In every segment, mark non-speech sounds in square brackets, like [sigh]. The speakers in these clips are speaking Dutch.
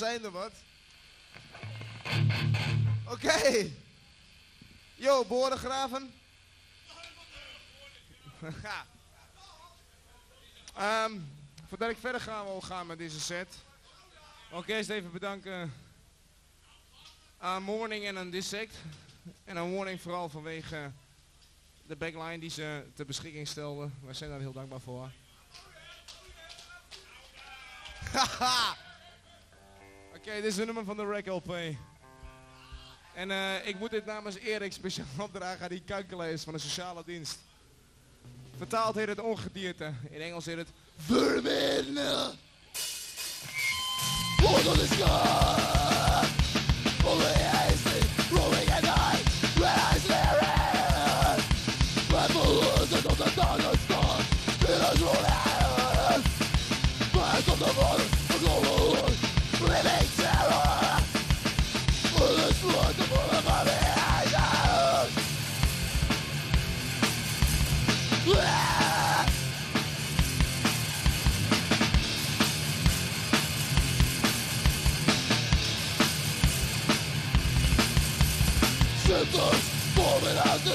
zijn er, wat. Oké. Yo, boordengraven. um, voordat ik verder ga, wil gaan met deze set. Oké, okay, eerst even bedanken aan Morning en aan Dissect. En aan Warning vooral vanwege de backline die ze ter beschikking stelden. Wij zijn daar heel dankbaar voor. [laughs] Haha! Oké, dit is een nummer van de Rack LP. En uh, ik moet dit namens Erik speciaal [laughs] opdragen aan die kankelees van de sociale dienst. Vertaald heet het ongedierte. In Engels heet het vermin. Sky?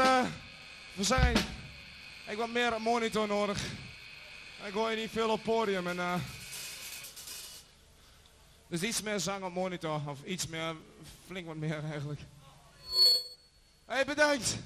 Eh, we zijn. Ik heb wat meer monitor nodig. Ik hoor je niet veel op podium. En, dus iets meer zang op monitor. Of iets meer, flink wat meer eigenlijk. Hé, hey, bedankt.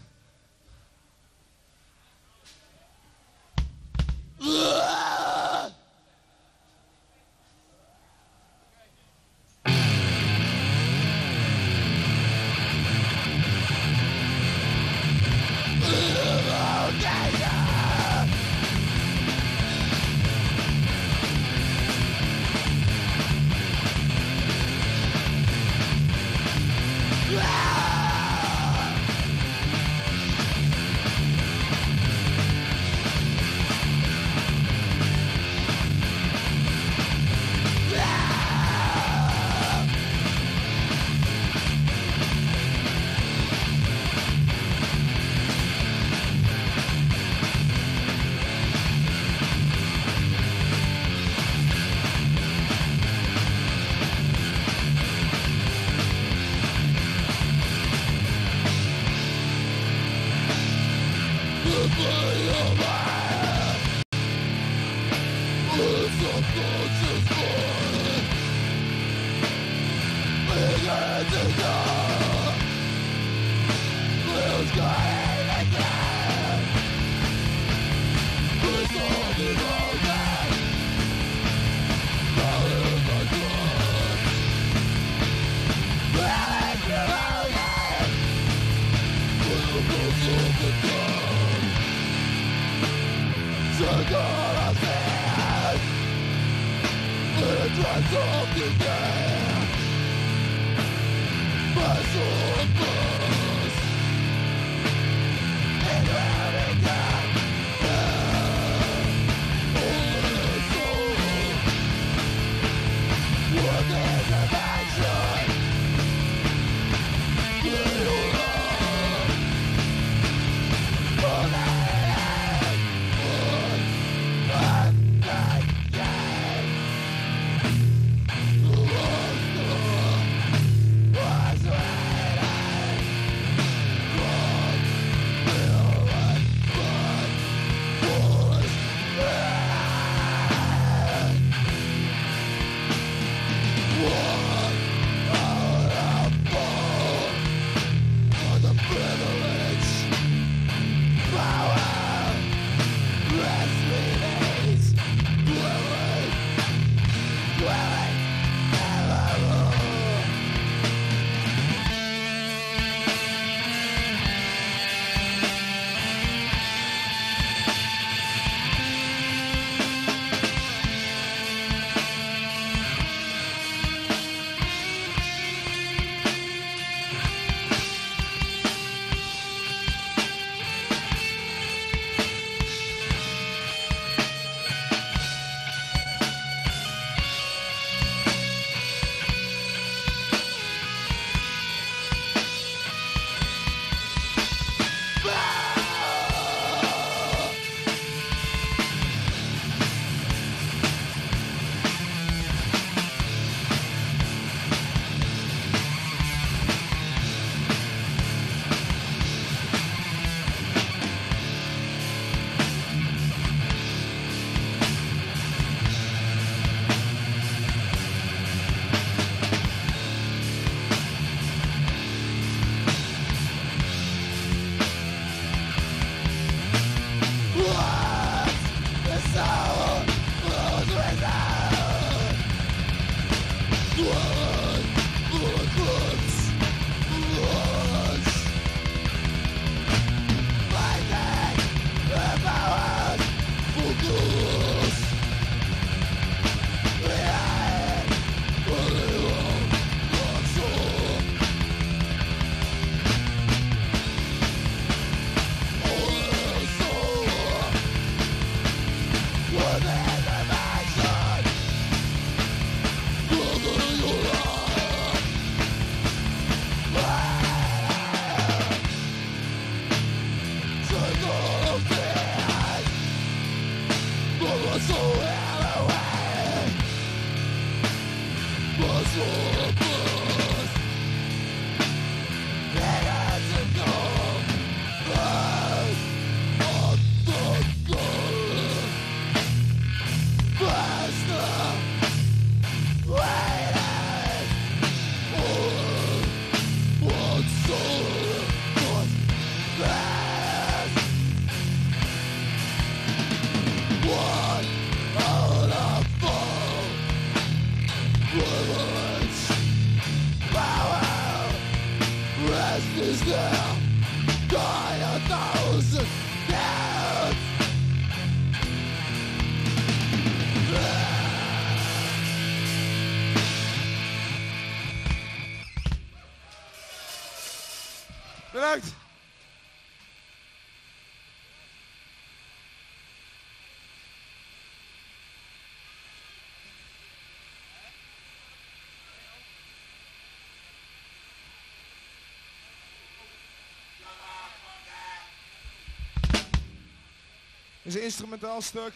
Is een instrumentaal stuk.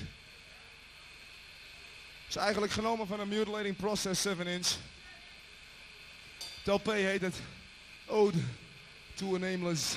is eigenlijk genomen van een Mutilating Process 7 inch. Het heet het Ode to a Nameless.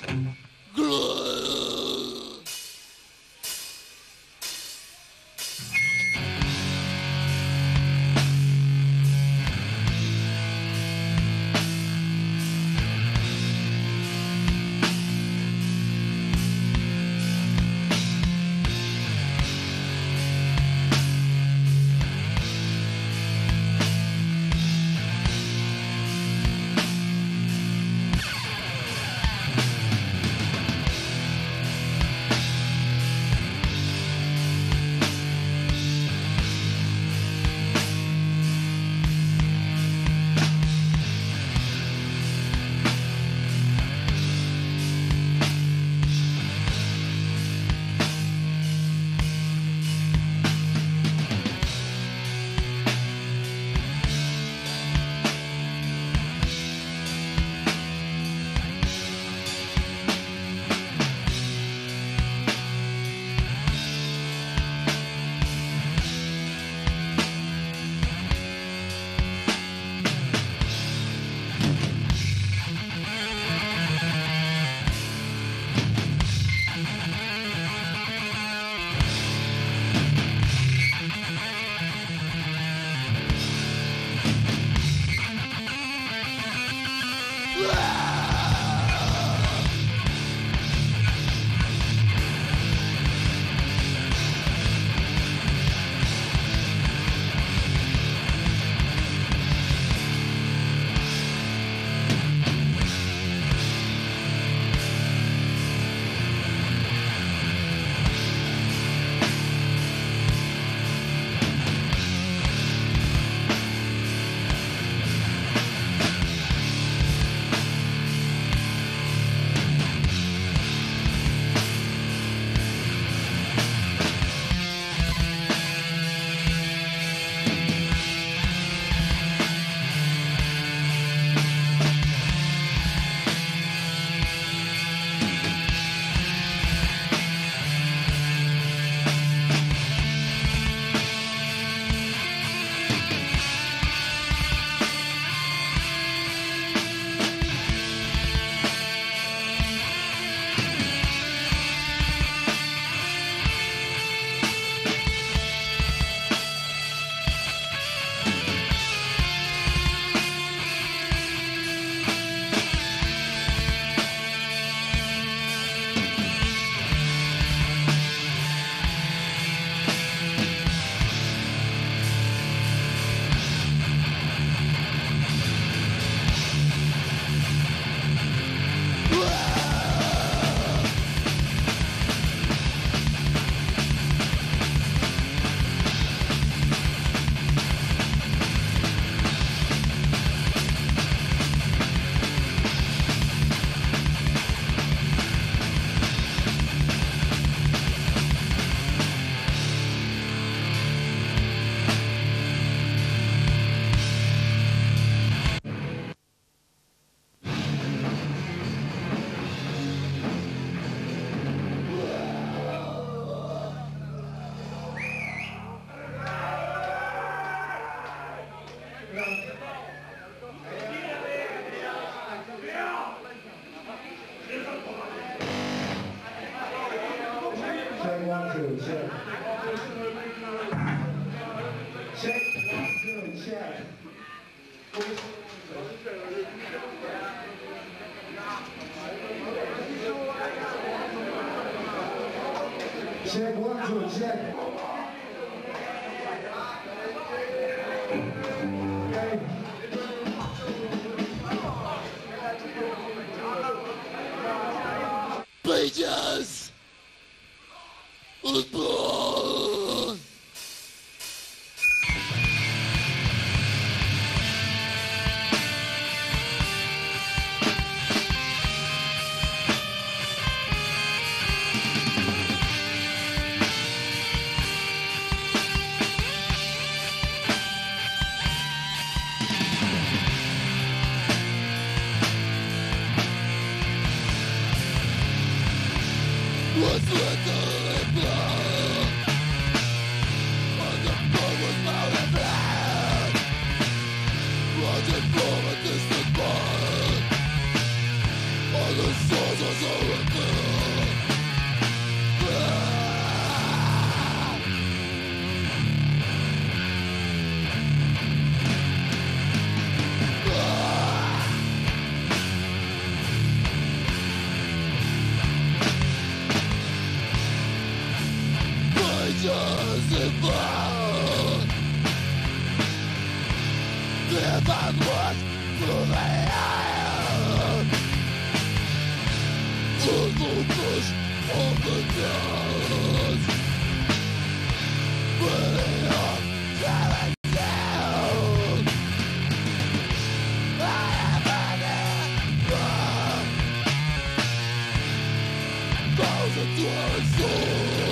Thursday.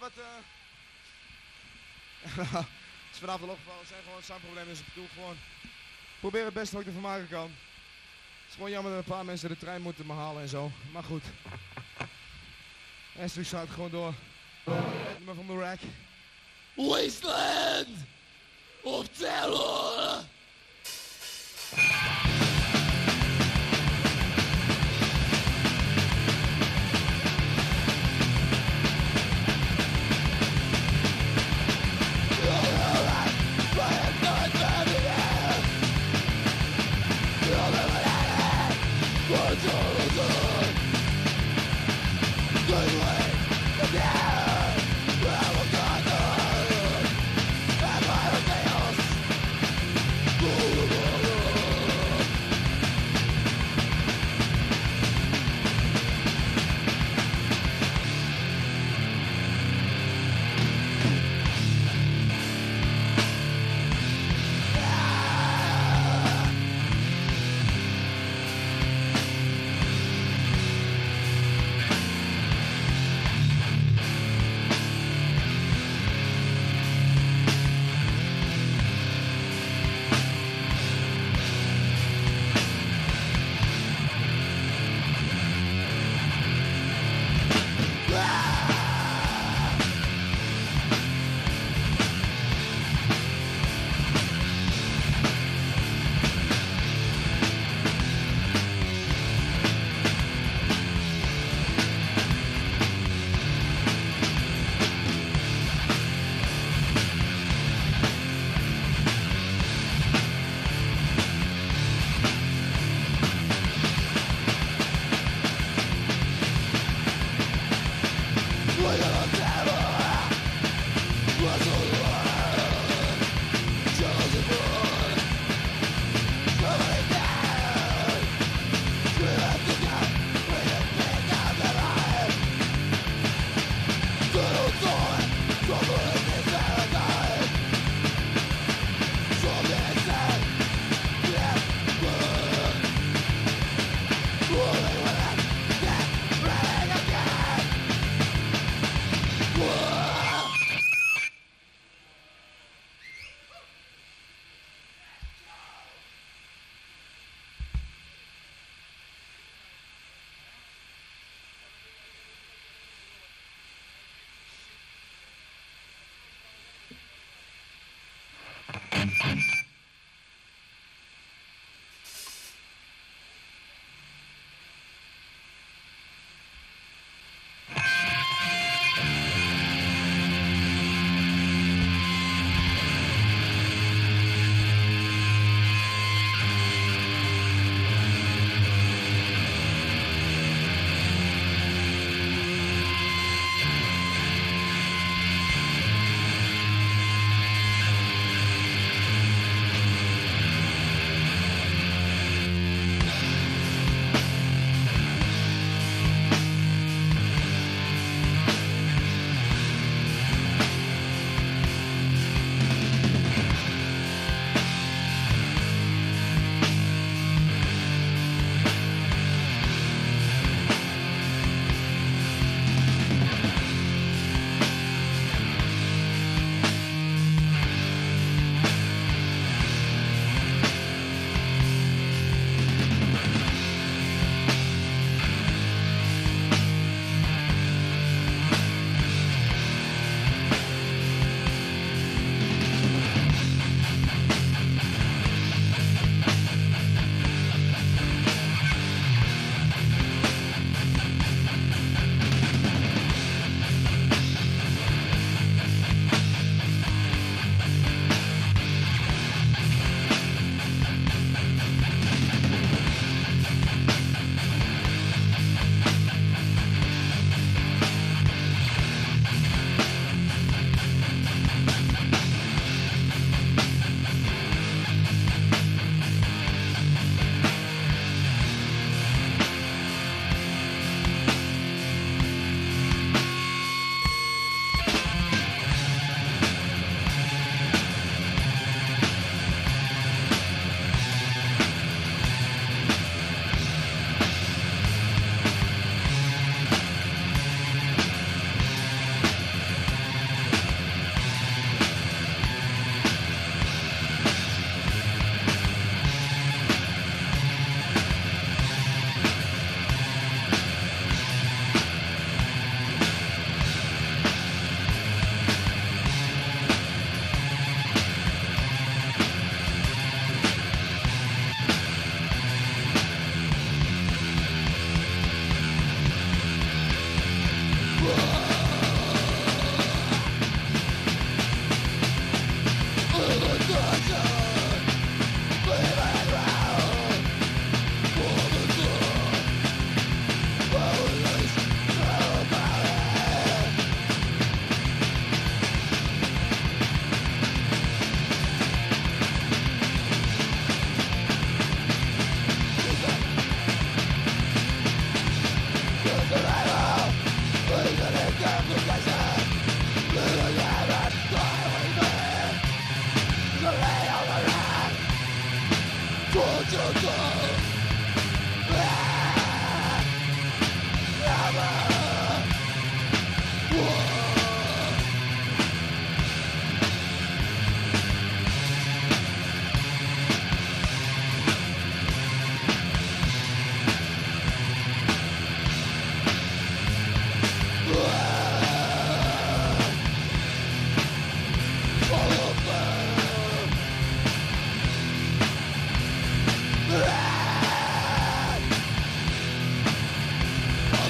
Heb wat. het [laughs] is vanaf de opgevallen. Het zijn gewoon zangproblemen. Dus ik bedoel gewoon. Probeer het beste wat ik ervan maken kan. is gewoon jammer dat een paar mensen de trein moeten me halen en zo. Maar goed. Ashley gaat gewoon door. Nummer van de rack. Wasteland of Terror. Yeah!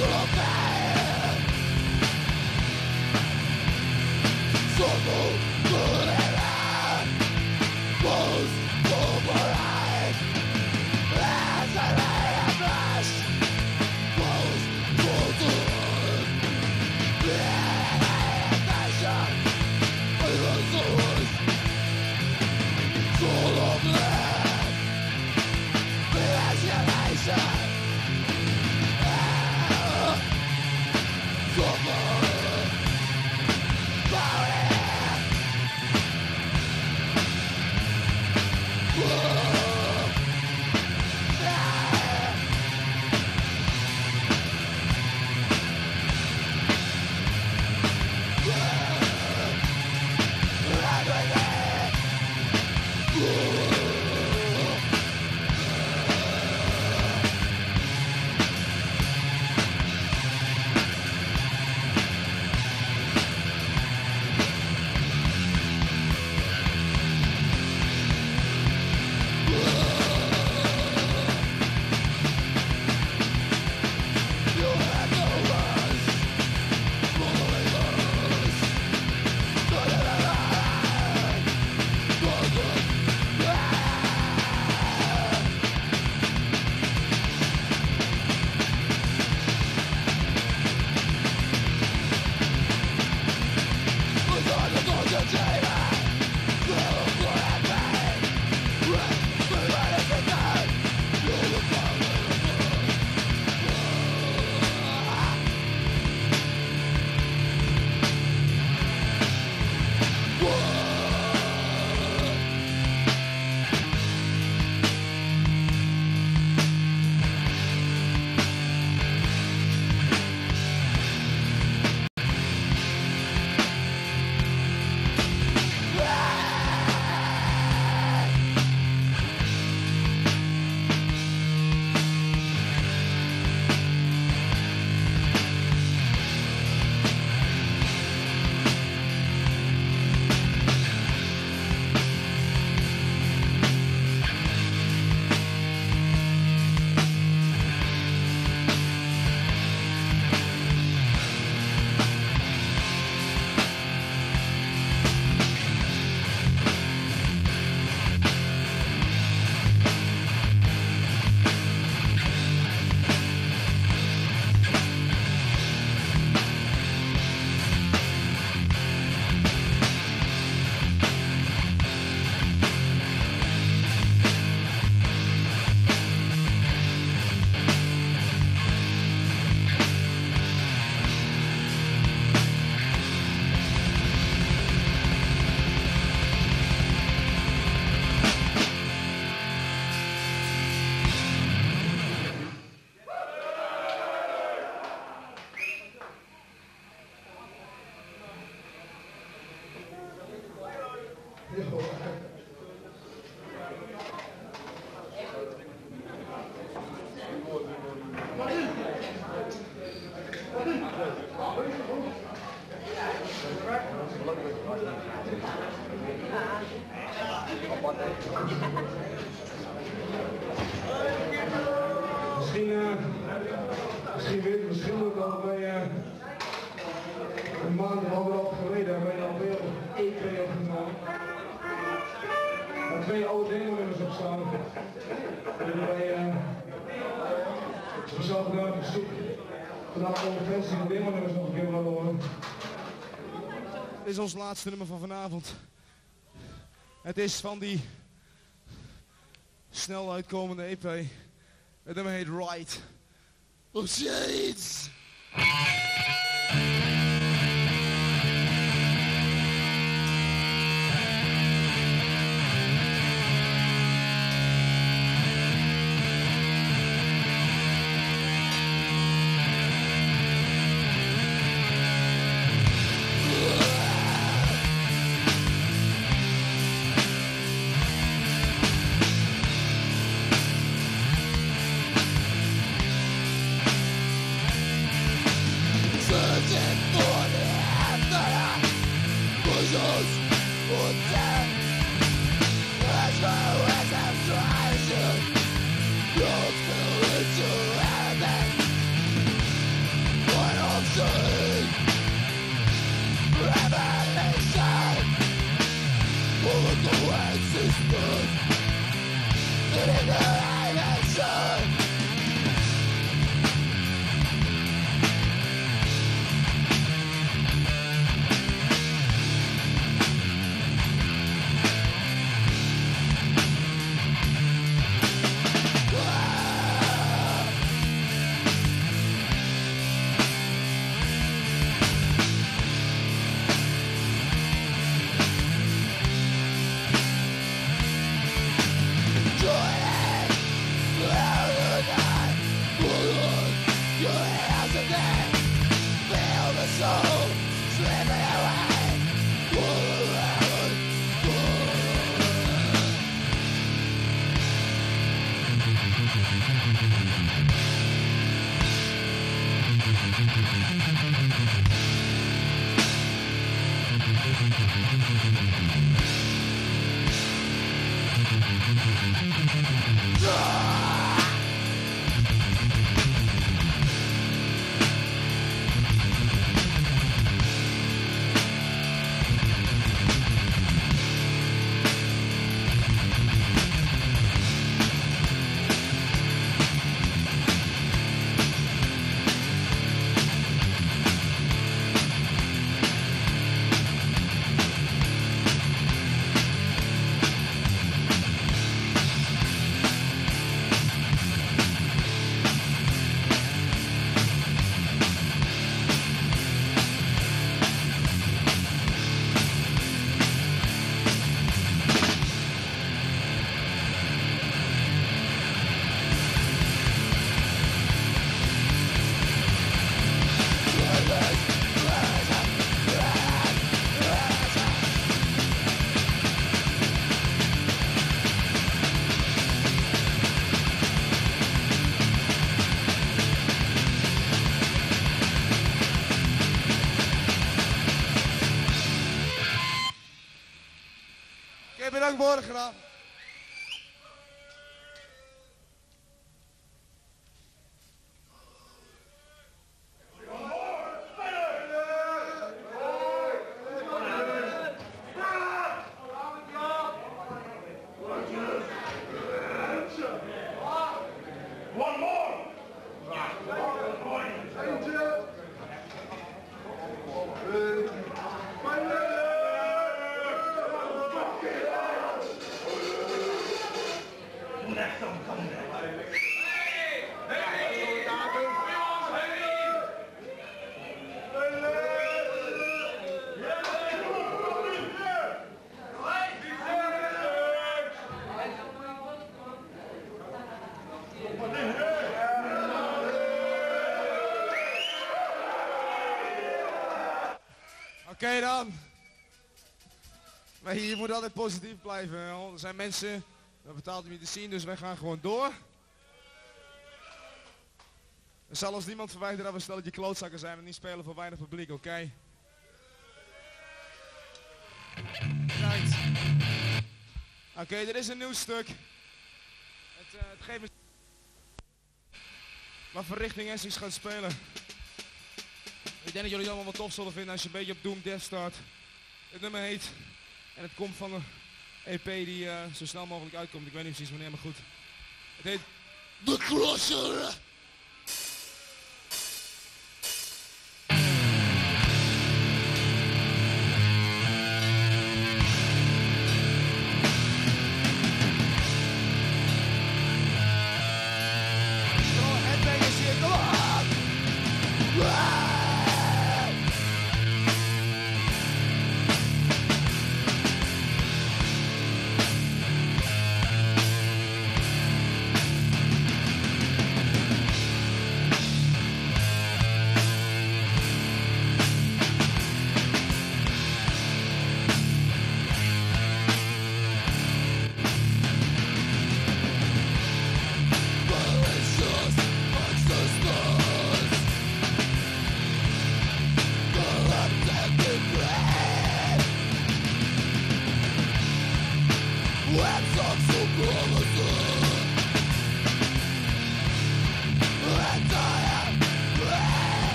Global ons laatste nummer van vanavond. Het is van die snel uitkomende EP. Het nummer heet Right. Of oh, Shades. برخ را Oké dan. Maar hier moet altijd positief blijven. Er zijn mensen, dat betaalt om je te zien, dus wij gaan gewoon door. Er zal ons niemand verwijten dat we stelletje klootzakken zijn en niet spelen voor weinig publiek, oké? Right. Oké, dit is een nieuw stuk. Het, eh, het geeft me... Wat voor richting Essex gaat spelen. Ik denk dat jullie het allemaal wat tof zullen vinden als je een beetje op Doom Death start. Het nummer heet. En het komt van een EP die eh, zo snel mogelijk uitkomt. Ik weet niet precies wanneer, maar goed. Het heet The Crusher!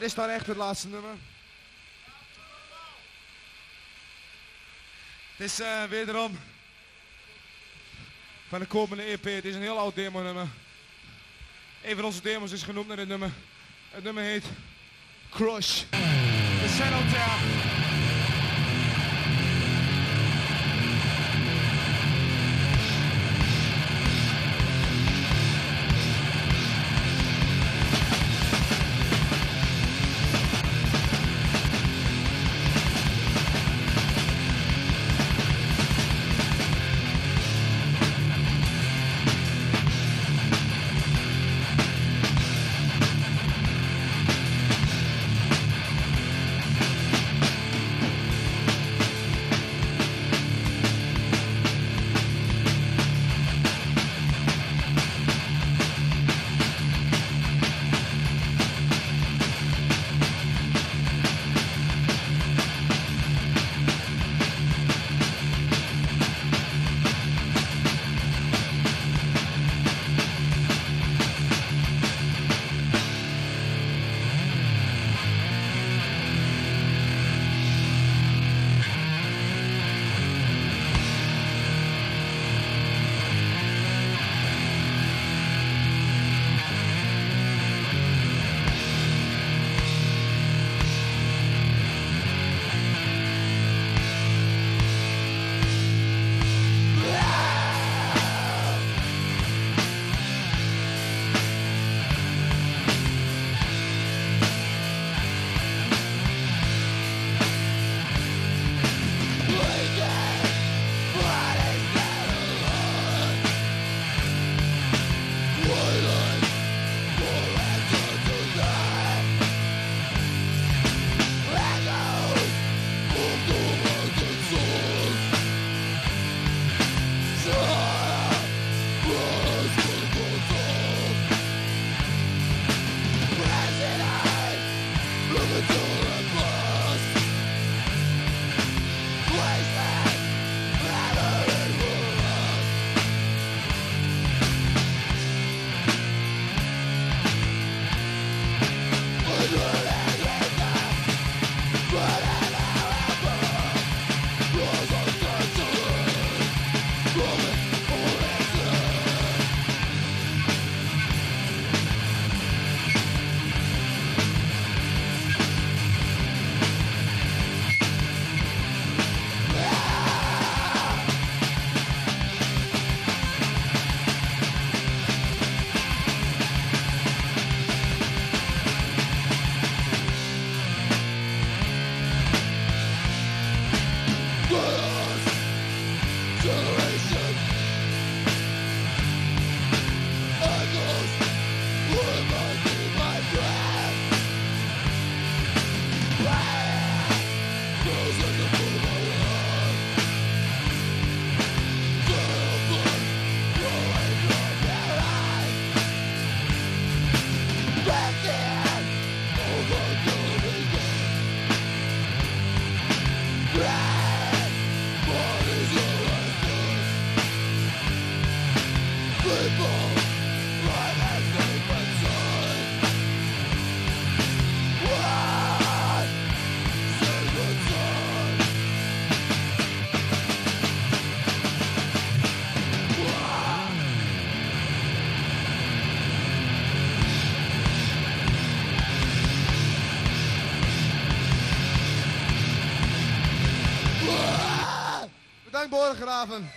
Dit is dan echt het laatste nummer. Het is uh, wederom van de komende EP. Het is een heel oud demo nummer. Een van onze demos is genoemd naar dit nummer. Het nummer heet Crush. Borengraven.